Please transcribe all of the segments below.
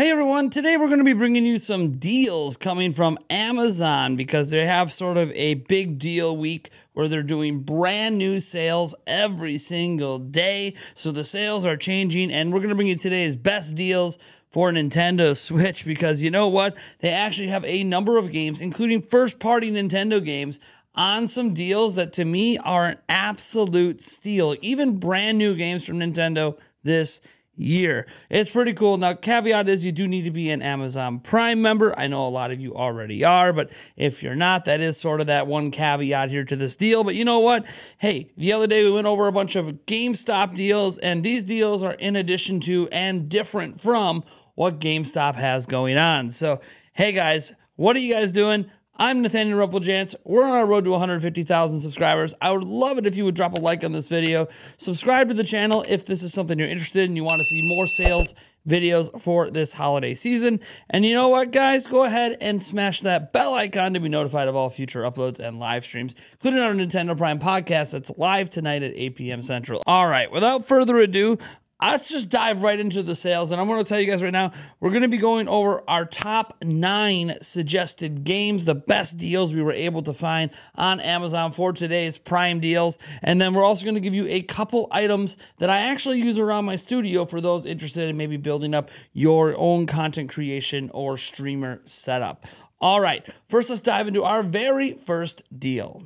Hey everyone, today we're going to be bringing you some deals coming from Amazon because they have sort of a big deal week where they're doing brand new sales every single day. So the sales are changing, and we're going to bring you today's best deals for Nintendo Switch because you know what? They actually have a number of games, including first party Nintendo games. On some deals that to me are an absolute steal, even brand new games from Nintendo this year. It's pretty cool. Now, caveat is you do need to be an Amazon Prime member. I know a lot of you already are, but if you're not, that is sort of that one caveat here to this deal. But you know what? Hey, the other day we went over a bunch of GameStop deals, and these deals are in addition to and different from what GameStop has going on. So, hey guys, what are you guys doing? I'm Nathaniel Rumpeljans. We're on our road to 150,000 subscribers. I would love it if you would drop a like on this video. Subscribe to the channel if this is something you're interested in. You want to see more sales videos for this holiday season. And you know what, guys? Go ahead and smash that bell icon to be notified of all future uploads and live streams, including our Nintendo Prime podcast that's live tonight at 8 p.m. Central. All right, without further ado, let's just dive right into the sales. And I'm going to tell you guys right now, we're going to be going over our top nine suggested games, the best deals we were able to find on Amazon for today's Prime deals. And then we're also going to give you a couple items that I actually use around my studio for those interested in maybe building up your own content creation or streamer setup. All right, first let's dive into our very first deal.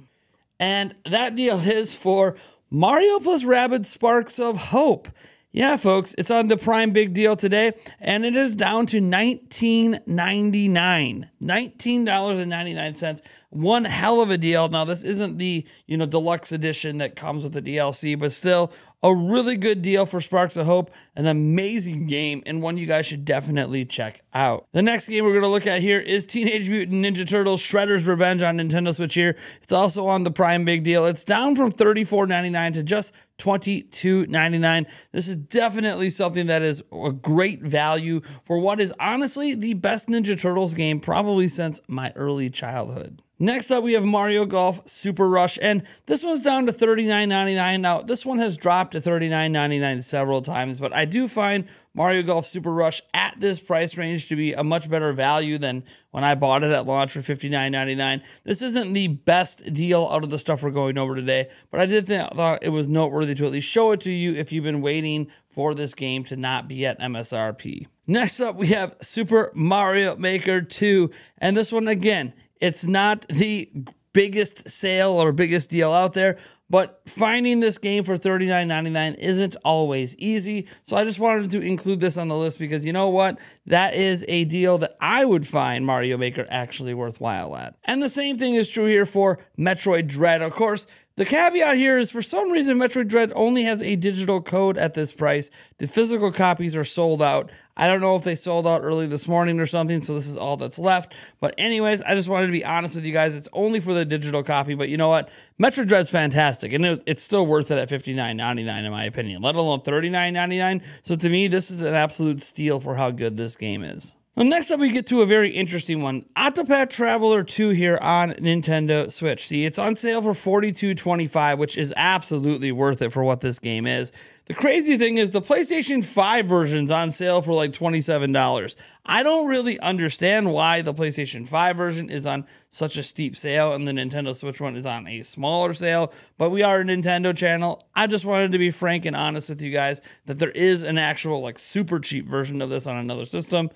And that deal is for Mario plus Rabbids Sparks of Hope. Yeah, folks, it's on the Prime Big Deal today, and it is down to $19.99. $19.99. One hell of a deal. Now, this isn't the, you know, deluxe edition that comes with the DLC, but still a really good deal for Sparks of Hope, an amazing game, and one you guys should definitely check out. The next game we're going to look at here is Teenage Mutant Ninja Turtles Shredder's Revenge on Nintendo Switch here. It's also on the Prime Big Deal. It's down from $34.99 to just $22.99. This is definitely something that is a great value for what is honestly the best Ninja Turtles game probably since my early childhood. Next up, we have Mario Golf Super Rush, and this one's down to $39.99. Now, this one has dropped to $39.99 several times, but I do find Mario Golf Super Rush at this price range to be a much better value than when I bought it at launch for $59.99. This isn't the best deal out of the stuff we're going over today, but I did think, thought it was noteworthy to at least show it to you if you've been waiting for this game to not be at MSRP. Next up, we have Super Mario Maker 2, and this one again it's not the biggest sale or biggest deal out there, but finding this game for $39.99 isn't always easy. So I just wanted to include this on the list because you know what? That is a deal that I would find Mario Maker actually worthwhile at. And the same thing is true here for Metroid Dread. Of course, the caveat here is for some reason Metroid Dread only has a digital code at this price. The physical copies are sold out. I don't know if they sold out early this morning or something, so this is all that's left. But anyways, I just wanted to be honest with you guys. It's only for the digital copy, but you know what? Metroid Dread's fantastic, and it's still worth it at $59.99 in my opinion, let alone $39.99. So to me, this is an absolute steal for how good this game is. Well, next up, we get to a very interesting one. Octopath Traveler 2 here on Nintendo Switch. See, it's on sale for $42.25, which is absolutely worth it for what this game is. The crazy thing is the PlayStation 5 version's on sale for like $27. I don't really understand why the PlayStation 5 version is on such a steep sale and the Nintendo Switch one is on a smaller sale, but we are a Nintendo channel. I just wanted to be frank and honest with you guys that there is an actual like super cheap version of this on another system.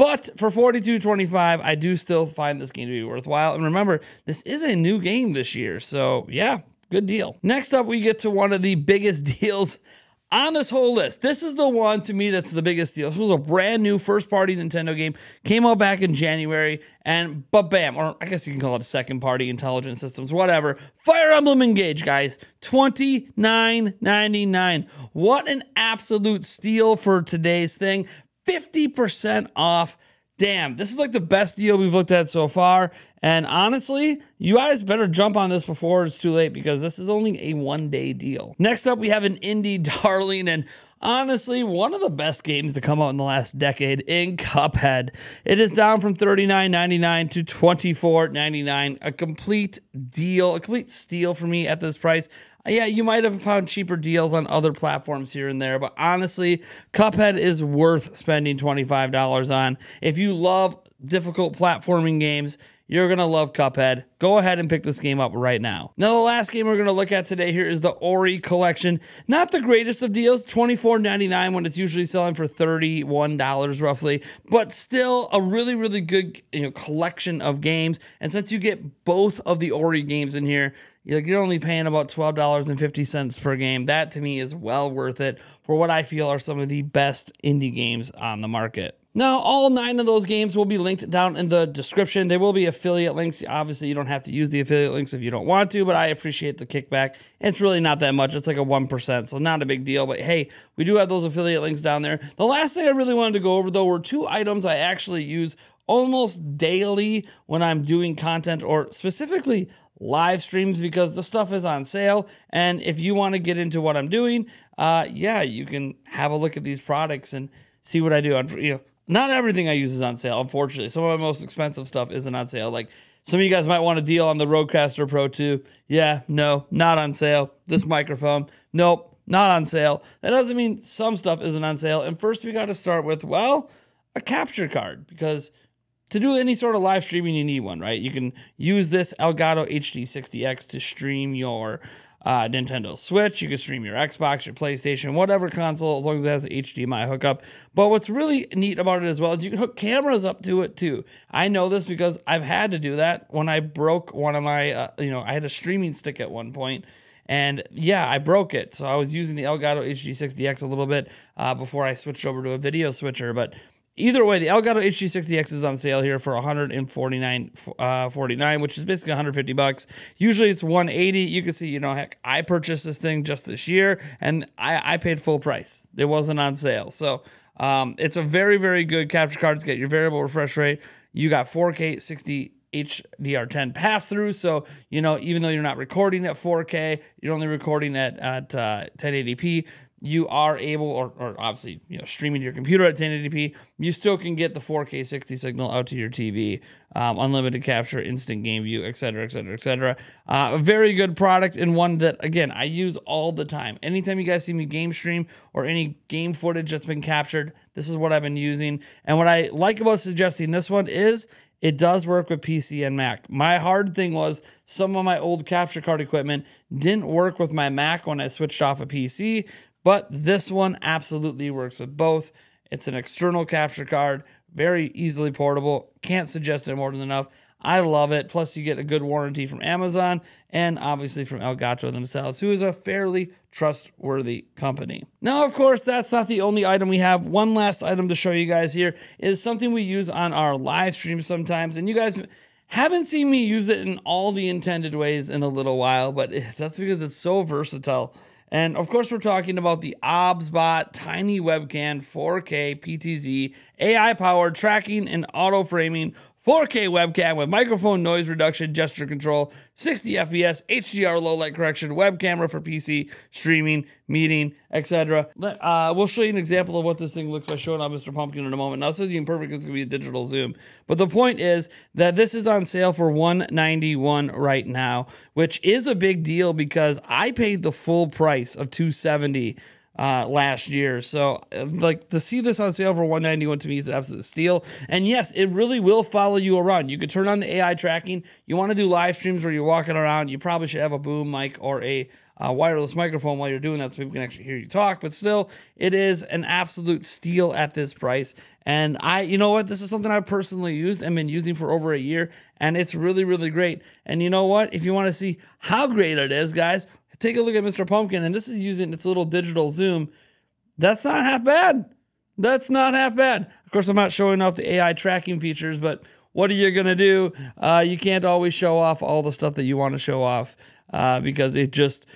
But for 42.25, I do still find this game to be worthwhile. And remember, this is a new game this year. So, yeah, good deal. Next up, we get to one of the biggest deals on this whole list. This is the one to me that's the biggest deal. This was a brand new first party Nintendo game. Came out back in January and but bam, or I guess you can call it a second party intelligent systems, whatever. Fire Emblem Engage, guys. $29.99. What an absolute steal for today's thing. 50% off. Damn, this is like the best deal we've looked at so far. And honestly, you guys better jump on this before it's too late because this is only a one day deal. Next up, we have an indie darling. And honestly one of the best games to come out in the last decade in Cuphead. It is down from $39.99 to $24.99. A complete deal, a complete steal for me at this price. Uh, yeah, you might have found cheaper deals on other platforms here and there, but honestly, Cuphead is worth spending $25 on. If you love difficult platforming games, you're going to love Cuphead. Go ahead and pick this game up right now. Now, the last game we're going to look at today here is the Ori Collection. Not the greatest of deals, $24.99 when it's usually selling for $31 roughly, but still a really, really good you know, collection of games. And since you get both of the Ori games in here, you're only paying about $12.50 per game. That to me is well worth it for what I feel are some of the best indie games on the market. Now, all nine of those games will be linked down in the description. They will be affiliate links. Obviously, you don't have to use the affiliate links if you don't want to, but I appreciate the kickback. It's really not that much. It's like a 1%, so not a big deal. But hey, we do have those affiliate links down there. The last thing I really wanted to go over, though, were two items I actually use almost daily when I'm doing content or specifically live streams because the stuff is on sale. And if you want to get into what I'm doing, uh, yeah, you can have a look at these products and see what I do. You know, not everything I use is on sale, unfortunately. Some of my most expensive stuff isn't on sale. Like some of you guys might want a deal on the Rodecaster Pro 2. Yeah, no, not on sale. This microphone, nope, not on sale. That doesn't mean some stuff isn't on sale. And first, we got to start with, well, a capture card because to do any sort of live streaming, you need one, right? You can use this Elgato HD60X to stream your uh, Nintendo Switch. You can stream your Xbox, your PlayStation, whatever console, as long as it has an HDMI hookup. But what's really neat about it as well is you can hook cameras up to it too. I know this because I've had to do that when I broke one of my, uh, you know, I had a streaming stick at one point. And yeah, I broke it. So I was using the Elgato HD60X a little bit uh, before I switched over to a video switcher. But Either way, the Elgato HD60X is on sale here for 149 uh, 49, which is basically 150 bucks. Usually it's 180. You can see, you know, heck, I purchased this thing just this year, and I, I paid full price. It wasn't on sale, so um, it's a very very good capture card to get your variable refresh rate. You got 4K 60 HDR10 pass through. So, you know, even though you're not recording at 4K, you're only recording at, at uh, 1080p you are able, or, or obviously, you know, streaming to your computer at 1080p, you still can get the 4K 60 signal out to your TV, um, unlimited capture, instant game view, etc., etc., etc. A very good product and one that, again, I use all the time. Anytime you guys see me game stream or any game footage that's been captured, this is what I've been using. And what I like about suggesting this one is it does work with PC and Mac. My hard thing was some of my old capture card equipment didn't work with my Mac when I switched off a PC, but this one absolutely works with both. It's an external capture card, very easily portable. Can't suggest it more than enough. I love it. Plus, you get a good warranty from Amazon and obviously from Elgato themselves, who is a fairly trustworthy company. Now, of course, that's not the only item we have. One last item to show you guys here is something we use on our live stream sometimes. And you guys haven't seen me use it in all the intended ways in a little while, but that's because it's so versatile. And of course, we're talking about the OBSBot Tiny Webcam 4K PTZ AI powered tracking and auto framing 4K webcam with microphone noise reduction, gesture control, 60 FPS, HDR low light correction, web camera for PC, streaming, meeting, etc. Uh, we'll show you an example of what this thing looks by showing off Mr. Pumpkin in a moment. Now, this isn't perfect, it's going to be a digital zoom. But the point is that this is on sale for 191 right now, which is a big deal because I paid the full price of 270 uh, last year. So, uh, like to see this on sale for 191 to me is an absolute steal. And yes, it really will follow you around. You could turn on the AI tracking. You want to do live streams where you're walking around. You probably should have a boom mic or a uh, wireless microphone while you're doing that so people can actually hear you talk. But still, it is an absolute steal at this price. And I, you know what? This is something I've personally used and been using for over a year, and it's really, really great. And you know what? If you want to see how great it is, guys, take a look at Mr. Pumpkin, and this is using its little digital zoom. That's not half bad. That's not half bad. Of course, I'm not showing off the AI tracking features, but what are you going to do? Uh, you can't always show off all the stuff that you want to show off uh, because it just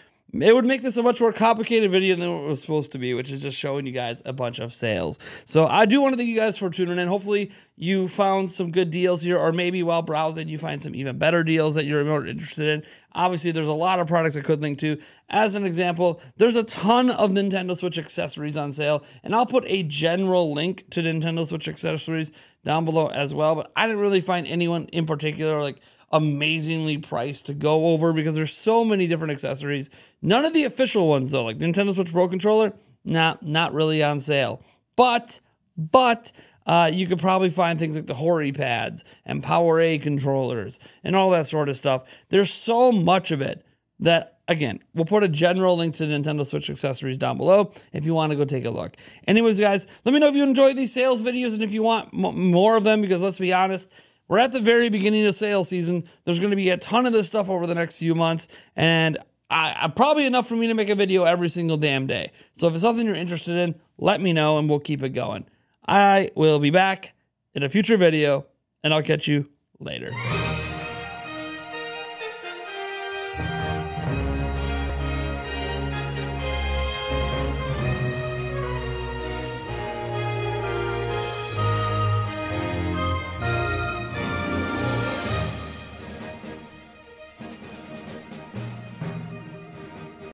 it would make this a much more complicated video than it was supposed to be, which is just showing you guys a bunch of sales. So I do want to thank you guys for tuning in. Hopefully you found some good deals here, or maybe while browsing, you find some even better deals that you're more interested in. Obviously, there's a lot of products I could link to. As an example, there's a ton of Nintendo Switch accessories on sale, and I'll put a general link to Nintendo Switch accessories down below as well. But I didn't really find anyone in particular like amazingly priced to go over because there's so many different accessories. None of the official ones though, like Nintendo Switch Pro controller, nah, not really on sale. But but uh, you could probably find things like the Hori pads and Power A controllers and all that sort of stuff. There's so much of it that, again, we'll put a general link to Nintendo Switch accessories down below if you want to go take a look. Anyways, guys, let me know if you enjoy these sales videos and if you want more of them because let's be honest, we're at the very beginning of sales season. There's going to be a ton of this stuff over the next few months, and I, I, probably enough for me to make a video every single damn day. So if it's something you're interested in, let me know and we'll keep it going. I will be back in a future video, and I'll catch you later.